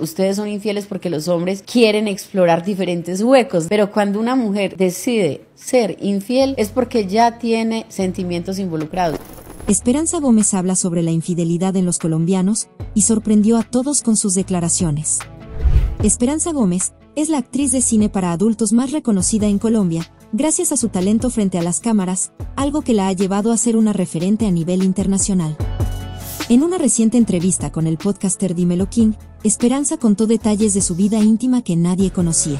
ustedes son infieles porque los hombres quieren explorar diferentes huecos, pero cuando una mujer decide ser infiel es porque ya tiene sentimientos involucrados. Esperanza Gómez habla sobre la infidelidad en los colombianos y sorprendió a todos con sus declaraciones. Esperanza Gómez es la actriz de cine para adultos más reconocida en Colombia, gracias a su talento frente a las cámaras, algo que la ha llevado a ser una referente a nivel internacional. En una reciente entrevista con el podcaster Dímelo King, Esperanza contó detalles de su vida íntima que nadie conocía.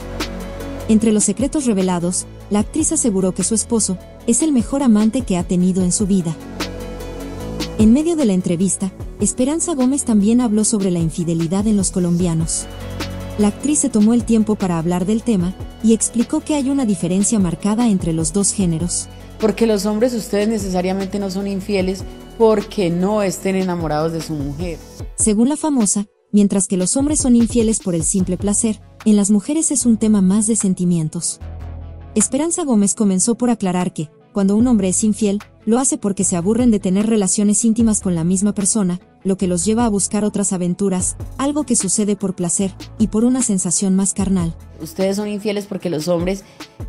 Entre los secretos revelados, la actriz aseguró que su esposo es el mejor amante que ha tenido en su vida. En medio de la entrevista, Esperanza Gómez también habló sobre la infidelidad en los colombianos. La actriz se tomó el tiempo para hablar del tema y explicó que hay una diferencia marcada entre los dos géneros. Porque los hombres ustedes necesariamente no son infieles porque no estén enamorados de su mujer. Según la famosa, mientras que los hombres son infieles por el simple placer, en las mujeres es un tema más de sentimientos. Esperanza Gómez comenzó por aclarar que, cuando un hombre es infiel, lo hace porque se aburren de tener relaciones íntimas con la misma persona, lo que los lleva a buscar otras aventuras, algo que sucede por placer y por una sensación más carnal. Ustedes son infieles porque los hombres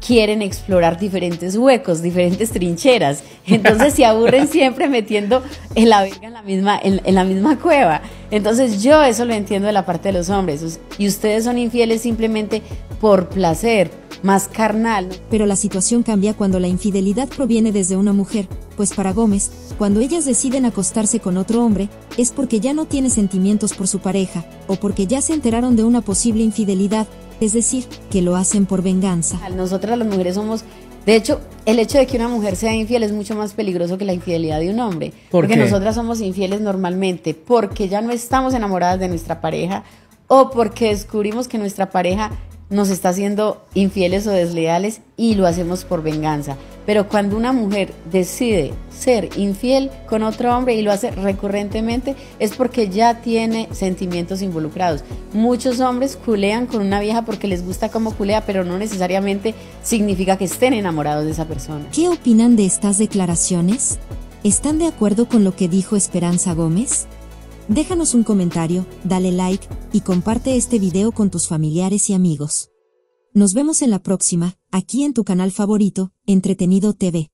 quieren explorar diferentes huecos, diferentes trincheras. Entonces se aburren siempre metiendo en la en la misma, en, en la misma cueva. Entonces yo eso lo entiendo de la parte de los hombres. Y ustedes son infieles simplemente por placer, más carnal. Pero la situación cambia cuando la infidelidad proviene desde una mujer, pues para Gómez, cuando ellas deciden acostarse con otro hombre, es porque ya no tiene sentimientos por su pareja, o porque ya se enteraron de una posible infidelidad, es decir, que lo hacen por venganza. Nosotras las mujeres somos de hecho, el hecho de que una mujer sea infiel es mucho más peligroso que la infidelidad de un hombre. porque nosotras somos infieles normalmente porque ya no estamos enamoradas de nuestra pareja o porque descubrimos que nuestra pareja nos está haciendo infieles o desleales y lo hacemos por venganza. Pero cuando una mujer decide ser infiel con otro hombre y lo hace recurrentemente es porque ya tiene sentimientos involucrados. Muchos hombres culean con una vieja porque les gusta como culea, pero no necesariamente significa que estén enamorados de esa persona. ¿Qué opinan de estas declaraciones? ¿Están de acuerdo con lo que dijo Esperanza Gómez? Déjanos un comentario, dale like y comparte este video con tus familiares y amigos. Nos vemos en la próxima, aquí en tu canal favorito, Entretenido TV.